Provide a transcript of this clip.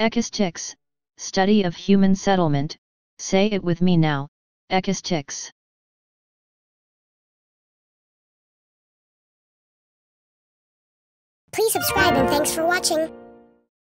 Ecostics, study of human settlement, say it with me now, Ecostics. Please subscribe and thanks for watching.